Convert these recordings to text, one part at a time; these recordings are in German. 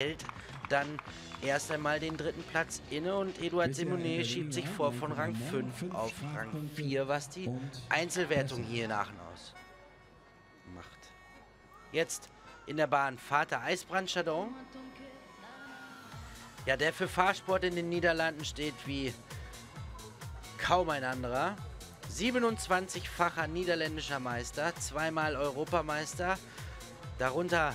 hält dann erst einmal den dritten Platz inne und Eduard Simonet schiebt sich vor von Rang 5 auf Rang 4, was die Einzelwertung hier in Aachen ausmacht. Jetzt in der Bahn Vater Eisbrand Chardon. Ja, der für Fahrsport in den Niederlanden steht wie kaum ein anderer. 27-facher niederländischer Meister, zweimal Europameister, darunter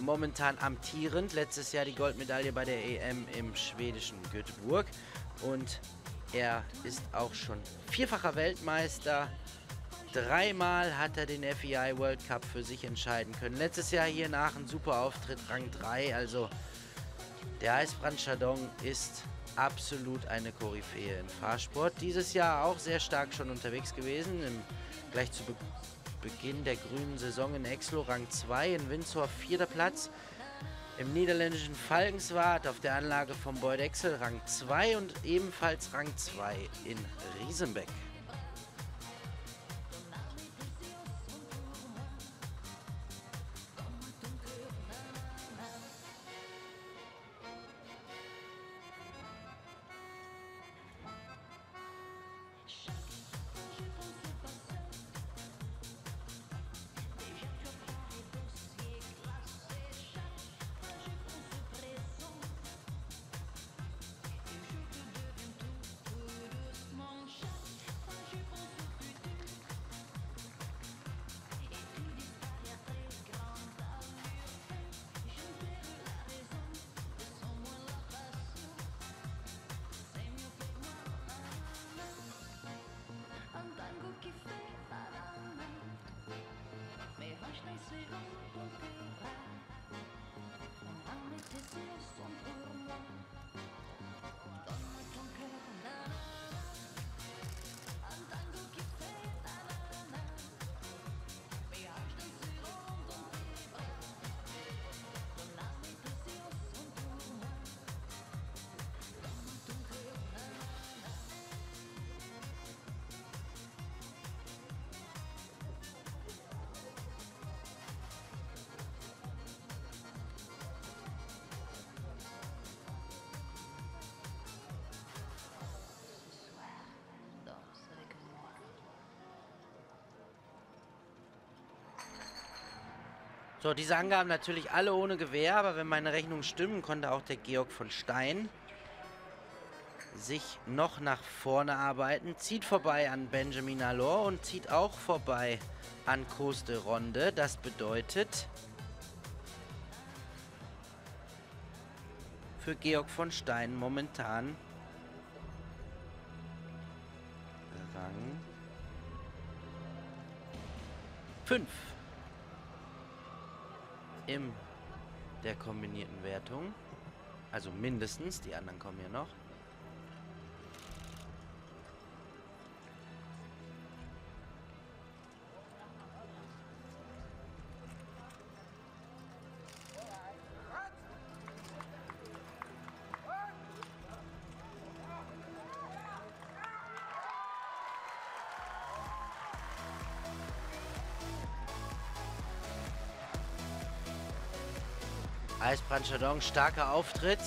momentan amtierend. Letztes Jahr die Goldmedaille bei der EM im schwedischen Göteborg. Und er ist auch schon vierfacher Weltmeister. Dreimal hat er den FEI World Cup für sich entscheiden können. Letztes Jahr hier nach einem super Auftritt, Rang 3. Also der Eisbrand Chardon ist absolut eine Koryphäe im Fahrsport. Dieses Jahr auch sehr stark schon unterwegs gewesen. Im, gleich zu Beginn Beginn der grünen Saison in Exlo Rang 2, in Windsor vierter Platz. Im niederländischen Falkenswart auf der Anlage von Boyd Excel Rang 2 und ebenfalls Rang 2 in Riesenbeck. So, diese Angaben natürlich alle ohne Gewehr, aber wenn meine Rechnungen stimmen, konnte auch der Georg von Stein sich noch nach vorne arbeiten. Zieht vorbei an Benjamin Allor und zieht auch vorbei an Koste Ronde. Das bedeutet für Georg von Stein momentan Rang 5 in der kombinierten Wertung. Also mindestens, die anderen kommen ja noch. Eisbrand Chardon, starker Auftritt.